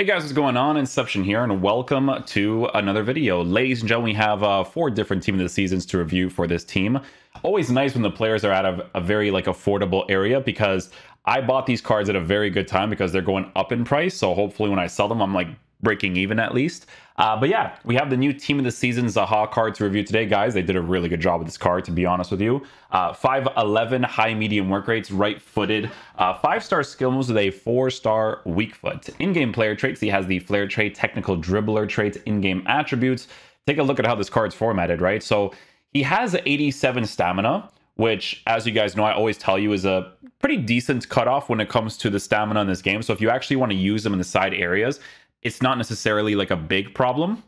Hey guys, what's going on? Inception here, and welcome to another video. Ladies and gentlemen, we have uh, four different Team of the Seasons to review for this team. Always nice when the players are out of a very like affordable area because I bought these cards at a very good time because they're going up in price. So hopefully when I sell them, I'm like breaking even at least. Uh, but yeah, we have the new Team of the Season Zaha card to review today, guys. They did a really good job with this card, to be honest with you. Uh, 5'11", high medium work rates, right-footed, uh, five-star skill moves with a four-star weak foot. In-game player traits, he has the Flair trait, technical dribbler traits, in-game attributes. Take a look at how this card's formatted, right? So he has 87 stamina, which, as you guys know, I always tell you is a pretty decent cutoff when it comes to the stamina in this game. So if you actually want to use them in the side areas, it's not necessarily like a big problem.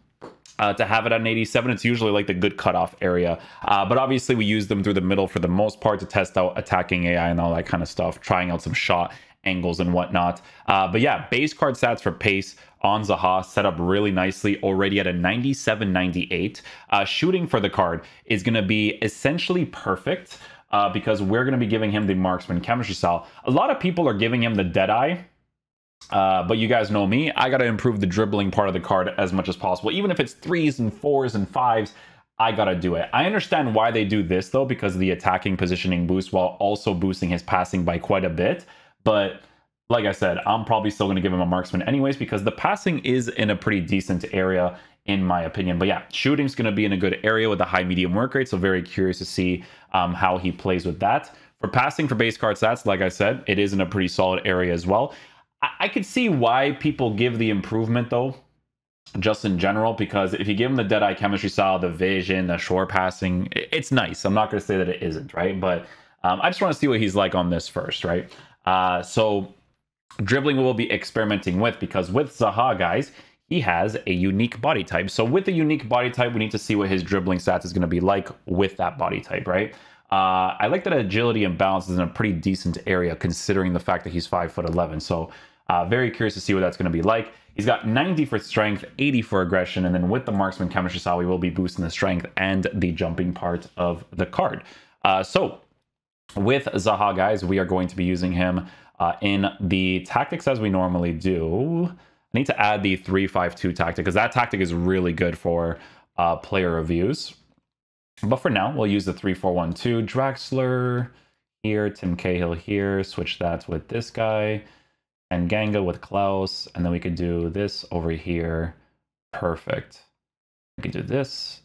Uh, to have it at an 87, it's usually like the good cutoff area. Uh, but obviously, we use them through the middle for the most part to test out attacking AI and all that kind of stuff, trying out some shot angles and whatnot. Uh, but yeah, base card stats for pace on Zaha set up really nicely already at a 97 98. Uh, shooting for the card is going to be essentially perfect. Uh, because we're going to be giving him the marksman chemistry style. A lot of people are giving him the Deadeye, uh, but you guys know me, I got to improve the dribbling part of the card as much as possible. Even if it's threes and fours and fives, I got to do it. I understand why they do this, though, because the attacking positioning boost while also boosting his passing by quite a bit. But like I said, I'm probably still going to give him a marksman anyways because the passing is in a pretty decent area in my opinion. But yeah, shooting's going to be in a good area with a high medium work rate. So very curious to see um, how he plays with that. For passing for base card stats, like I said, it is in a pretty solid area as well. I, could see why people give the improvement though, just in general, because if you give him the Deadeye chemistry style, the vision, the short passing, it's nice. I'm not going to say that it isn't, right? But um, I just want to see what he's like on this first, right? Uh, so dribbling we'll be experimenting with because with Zaha, guys, he has a unique body type. So with a unique body type, we need to see what his dribbling stats is going to be like with that body type, right? Uh, I like that agility and balance is in a pretty decent area considering the fact that he's 5 foot 11. So uh, very curious to see what that's going to be like. He's got 90 for strength, 80 for aggression, and then with the marksman chemistry style, we will be boosting the strength and the jumping part of the card. Uh, so with Zaha, guys, we are going to be using him uh, in the tactics as we normally do. I need to add the 352 tactic because that tactic is really good for uh, player reviews. But for now, we'll use the 3412 Draxler here, Tim Cahill here, switch that with this guy and Ganga with Klaus, and then we could do this over here. Perfect. We can do this.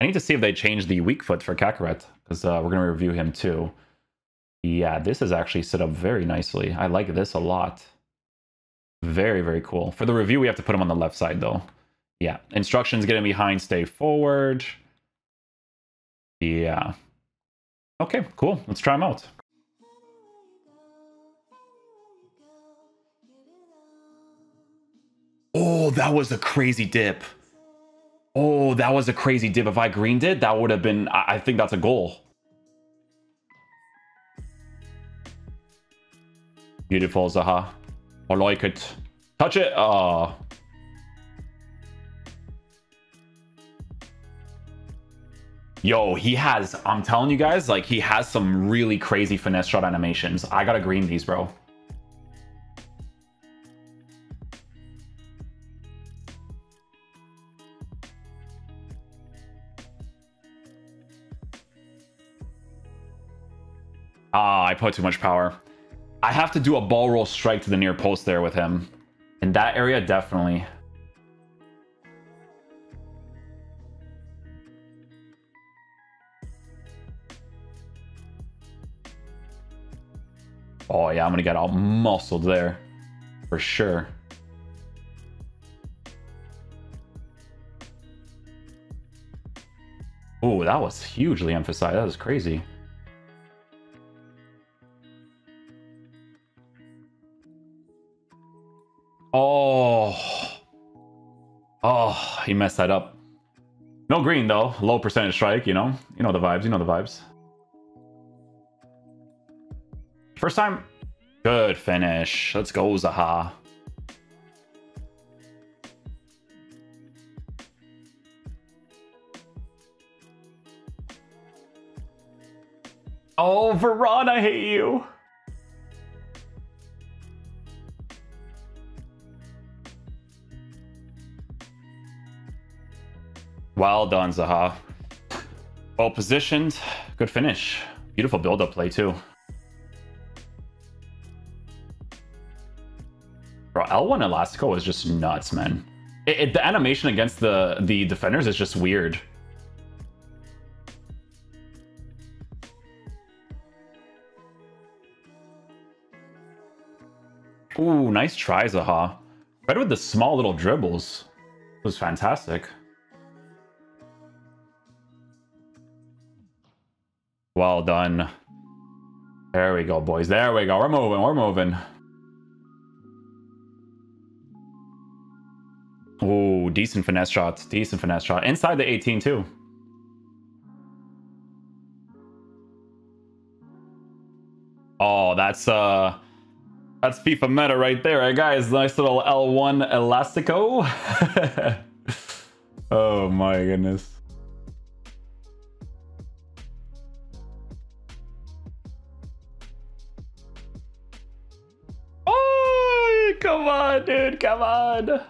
I need to see if they change the weak foot for Kakarot, because uh, we're going to review him too. Yeah, this is actually set up very nicely. I like this a lot. Very, very cool. For the review, we have to put him on the left side, though. Yeah, instructions getting behind, stay forward. Yeah. Okay, cool. Let's try him out. Oh, that was a crazy dip. Oh, that was a crazy dip. If I greened it, that would have been, I think that's a goal. Beautiful, Zaha. I like it. Touch it. Oh. Yo, he has, I'm telling you guys, like, he has some really crazy finesse shot animations. I gotta green these, bro. Ah, I put too much power. I have to do a ball roll strike to the near post there with him. In that area, definitely. Oh yeah, I'm gonna get all muscled there. For sure. Oh, that was hugely emphasized. That was crazy. Oh. Oh, he messed that up. No green, though. Low percentage strike, you know? You know the vibes, you know the vibes. First time. Good finish. Let's go, Zaha. Oh, Veron, I hate you. Well done, Zaha. Well positioned. Good finish. Beautiful build-up play, too. Bro, L1 Elastico is just nuts, man. It, it, the animation against the, the defenders is just weird. Ooh, nice try, Zaha. Right with the small little dribbles. It was fantastic. Well done. There we go, boys. There we go. We're moving. We're moving. Ooh, decent finesse shot. Decent finesse shot. Inside the 18, too. Oh, that's uh that's FIFA meta right there, right, guys? Nice little L1 Elastico. oh my goodness. Dude, come on.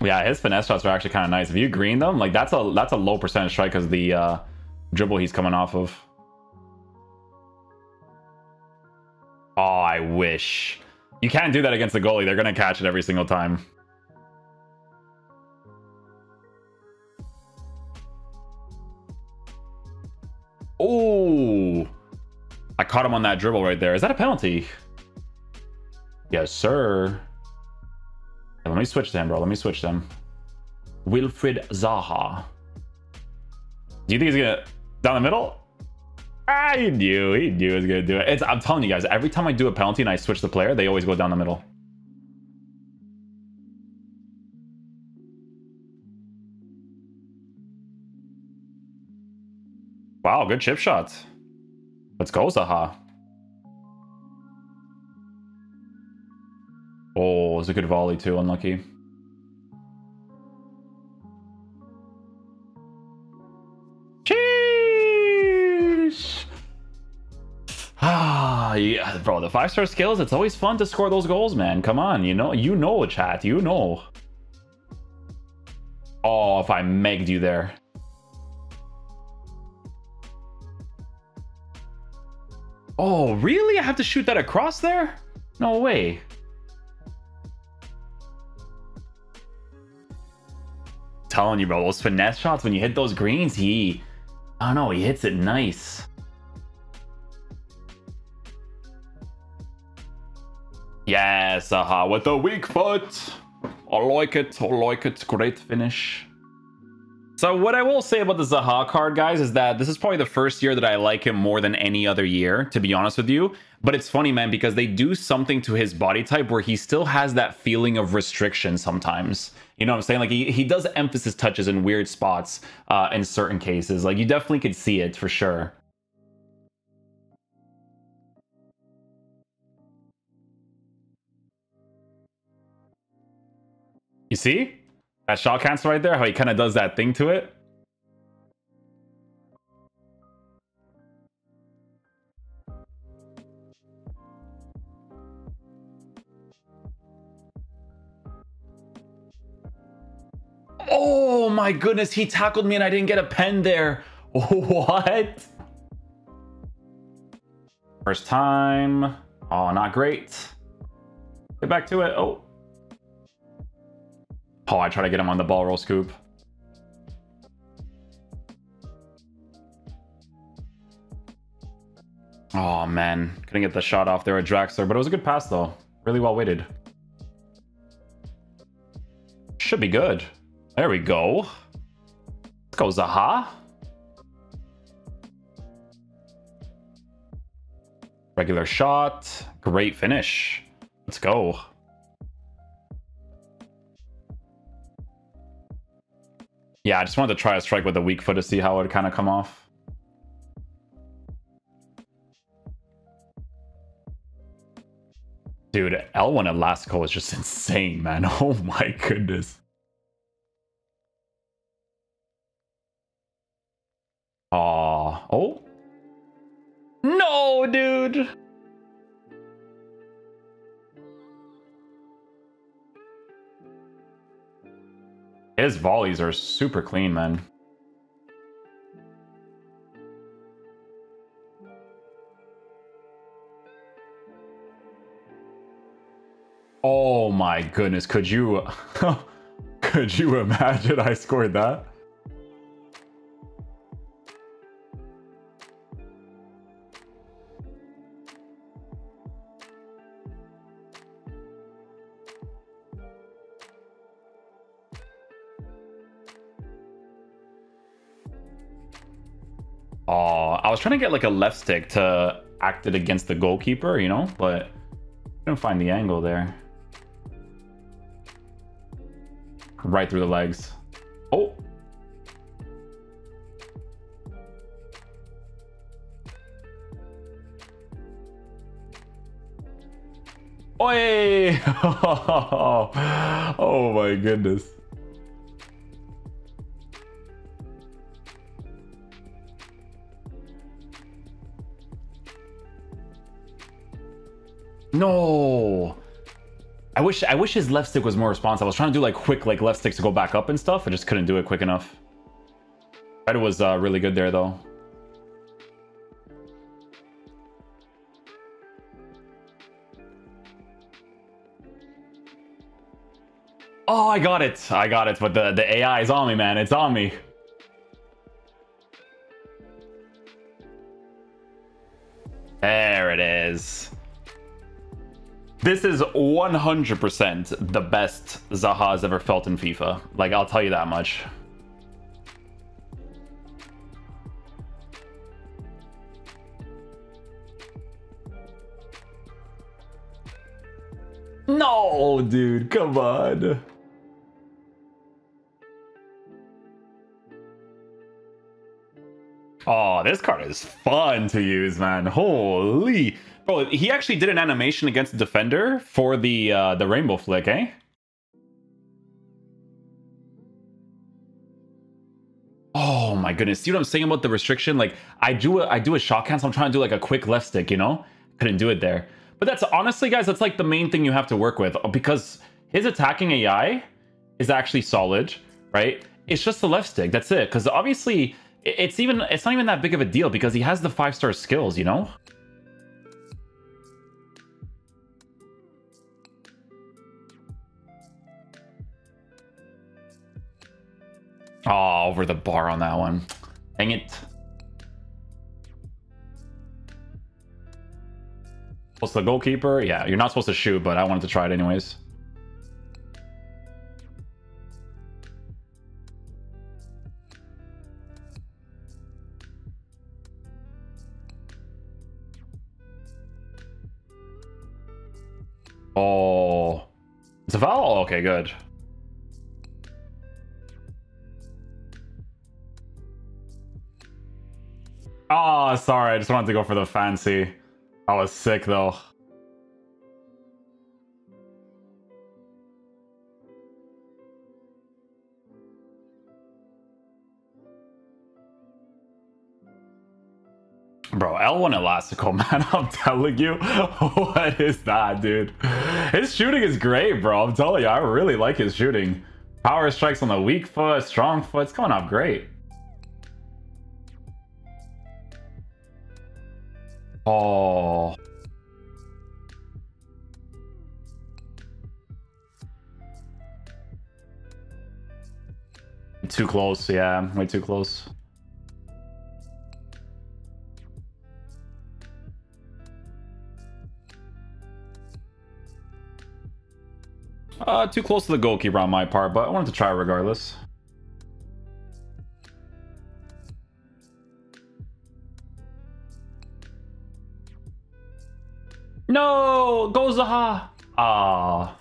Yeah, his finesse shots are actually kind of nice. If you green them, like that's a that's a low percentage strike because the uh, dribble he's coming off of. Oh, I wish. You can't do that against the goalie. They're going to catch it every single time. Oh, I caught him on that dribble right there. Is that a penalty? Yes, sir. Let me switch them, bro. Let me switch them. Wilfried Zaha. Do you think he's gonna down the middle? Ah, he knew. He knew he was gonna do it. It's, I'm telling you guys, every time I do a penalty and I switch the player, they always go down the middle. Wow, good chip shot. Let's go, Zaha. Oh, it's a good volley too, unlucky. Sheesh! Ah, yeah, bro, the five-star skills, it's always fun to score those goals, man. Come on, you know, you know, chat, you know. Oh, if I megged you there. Oh, really? I have to shoot that across there? No way. telling you, bro, those finesse shots, when you hit those greens, he, I don't know, he hits it nice. Yes, aha, with the weak foot. I like it, I like it, great finish. So what I will say about the Zaha card, guys, is that this is probably the first year that I like him more than any other year, to be honest with you. But it's funny, man, because they do something to his body type where he still has that feeling of restriction sometimes. You know what I'm saying? Like he, he does emphasis touches in weird spots uh, in certain cases. Like you definitely could see it for sure. You see? That shot cancel right there, how he kind of does that thing to it. Oh my goodness, he tackled me and I didn't get a pen there. What? First time. Oh, not great. Get back to it. Oh. Oh, I try to get him on the ball roll scoop. Oh, man. Couldn't get the shot off there at Draxler, but it was a good pass, though. Really well weighted. Should be good. There we go. Let's go, Zaha. Regular shot. Great finish. Let's go. Yeah, I just wanted to try a strike with a weak foot to see how it would kind of come off. Dude, L1 Elastico is just insane, man. Oh my goodness. Aw. Oh. No, dude. His volleys are super clean, man. Oh my goodness, could you could you imagine I scored that? Oh, I was trying to get like a left stick to act it against the goalkeeper, you know, but I didn't find the angle there. Right through the legs. Oh. Oi! oh my goodness. No. I wish I wish his left stick was more responsive. I was trying to do like quick like left sticks to go back up and stuff. I just couldn't do it quick enough. Red was uh, really good there though. Oh, I got it. I got it. But the, the AI is on me, man. It's on me. There it is. This is 100% the best Zaha has ever felt in FIFA. Like, I'll tell you that much. No, dude, come on. Oh, this card is fun to use, man. Holy. Bro, he actually did an animation against defender for the uh, the rainbow flick, eh? Oh my goodness. See what I'm saying about the restriction? Like I do a, I do a shot cancel. I'm trying to do like a quick left stick, you know? Couldn't do it there. But that's honestly, guys, that's like the main thing you have to work with because his attacking AI is actually solid, right? It's just the left stick. That's it. Because obviously, it's even it's not even that big of a deal because he has the five star skills, you know? Oh, over the bar on that one. Dang it. What's the goalkeeper? Yeah, you're not supposed to shoot, but I wanted to try it anyways. Oh. It's a foul? Okay, good. Oh, sorry. I just wanted to go for the fancy. I was sick, though. Bro, L1 Elastico, man, I'm telling you. what is that, dude? His shooting is great, bro. I'm telling you, I really like his shooting. Power strikes on the weak foot, strong foot. It's coming off great. Oh. Too close, yeah, way too close. Uh, too close to the goalkeeper on my part, but I wanted to try regardless. No! Go Zaha! Ah.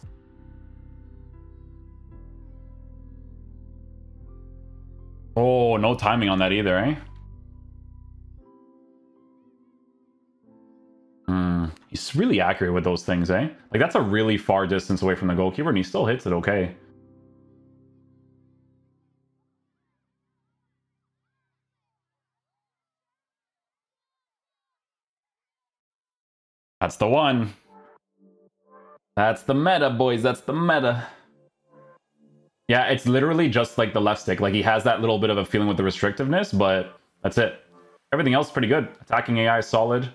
Oh, no timing on that either, eh? Hmm. He's really accurate with those things, eh? Like, that's a really far distance away from the goalkeeper, and he still hits it okay. That's the one. That's the meta, boys. That's the meta. Yeah, it's literally just like the left stick. Like he has that little bit of a feeling with the restrictiveness, but that's it. Everything else is pretty good. Attacking AI is solid.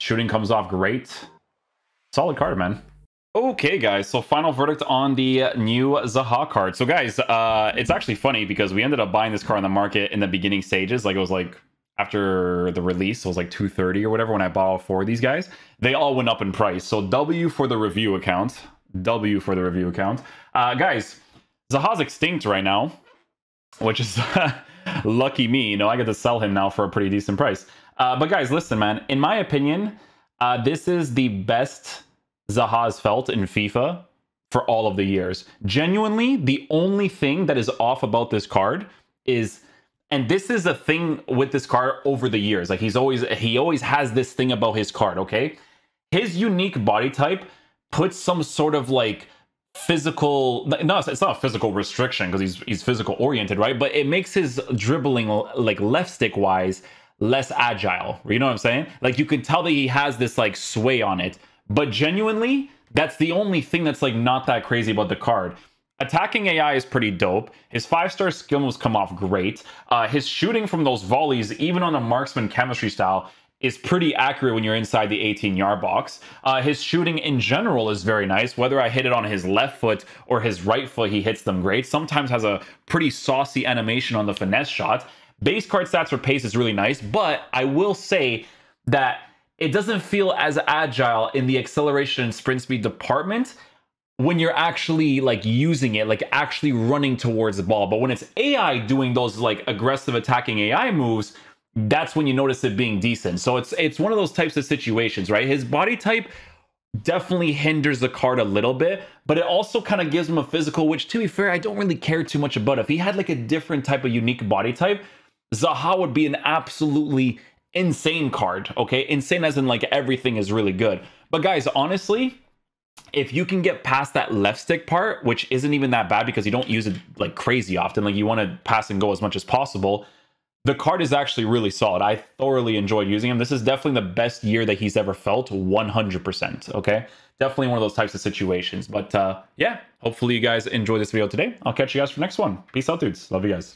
Shooting comes off great. Solid card, man. Okay, guys, so final verdict on the new Zaha card. So, guys, uh, it's actually funny because we ended up buying this card on the market in the beginning stages. Like, it was like after the release, it was like 230 or whatever when I bought all four of these guys. They all went up in price. So, W for the review account. W for the review account. Uh, guys, Zaha's extinct right now, which is lucky me. You know, I get to sell him now for a pretty decent price. Uh, but, guys, listen, man, in my opinion, uh, this is the best Zaha's felt in FIFA for all of the years. Genuinely, the only thing that is off about this card is and this is a thing with this card over the years. Like he's always he always has this thing about his card, okay? His unique body type puts some sort of like physical no it's not a physical restriction because he's he's physical oriented right but it makes his dribbling like left stick wise less agile you know what i'm saying like you can tell that he has this like sway on it but genuinely, that's the only thing that's like not that crazy about the card. Attacking AI is pretty dope. His five-star skill moves come off great. Uh, his shooting from those volleys, even on a marksman chemistry style, is pretty accurate when you're inside the 18-yard box. Uh, his shooting in general is very nice. Whether I hit it on his left foot or his right foot, he hits them great. Sometimes has a pretty saucy animation on the finesse shot. Base card stats for pace is really nice, but I will say that it doesn't feel as agile in the acceleration and sprint speed department when you're actually like using it, like actually running towards the ball. But when it's AI doing those like aggressive attacking AI moves, that's when you notice it being decent. So it's it's one of those types of situations, right? His body type definitely hinders the card a little bit, but it also kind of gives him a physical, which to be fair, I don't really care too much about. If he had like a different type of unique body type, Zaha would be an absolutely insane card, okay? Insane as in like everything is really good. But guys, honestly, if you can get past that left stick part, which isn't even that bad because you don't use it like crazy often, like you want to pass and go as much as possible, the card is actually really solid. I thoroughly enjoyed using him. This is definitely the best year that he's ever felt, 100%, okay? Definitely one of those types of situations. But uh, yeah, hopefully you guys enjoyed this video today. I'll catch you guys for next one. Peace out, dudes. Love you guys.